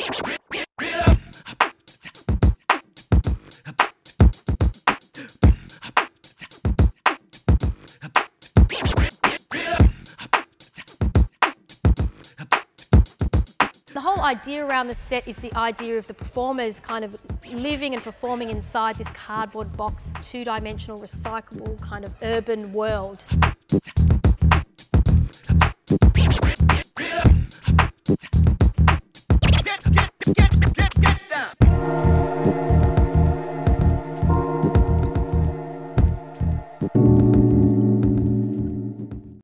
The whole idea around the set is the idea of the performers kind of living and performing inside this cardboard box, two-dimensional, recyclable kind of urban world. うん。